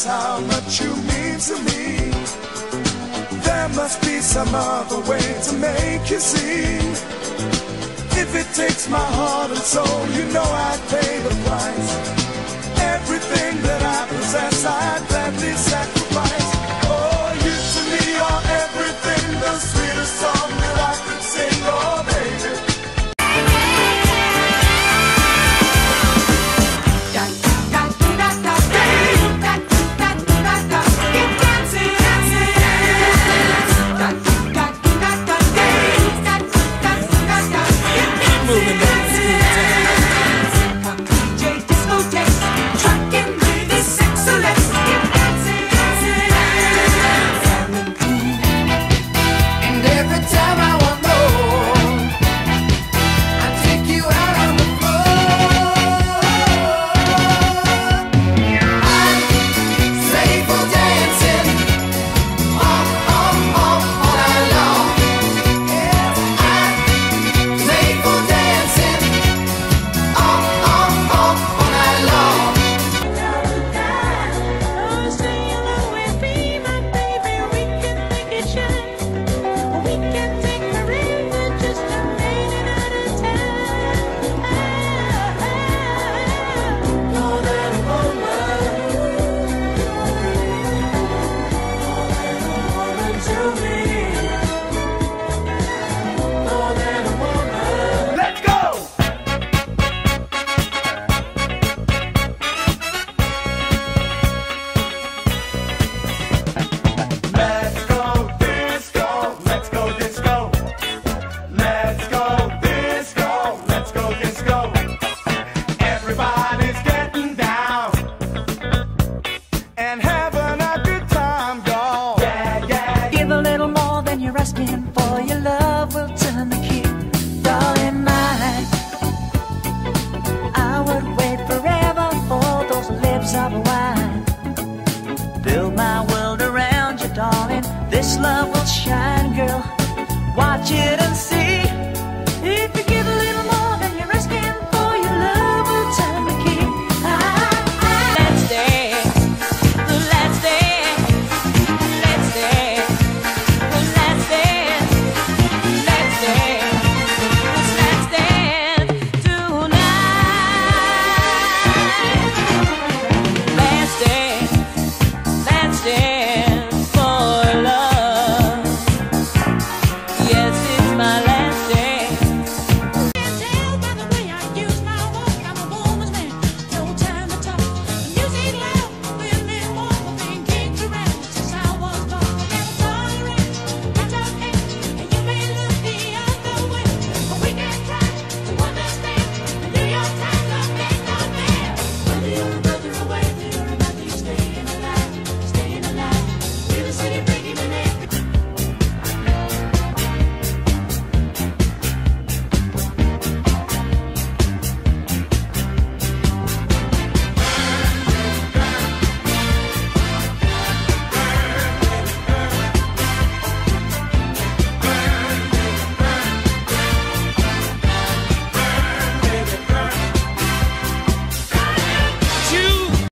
how much you mean to me. There must be some other way to make you see. If it takes my heart and soul, you know I'd pay the price. Everything that I possess. ruling This love will shine, girl. Watch it.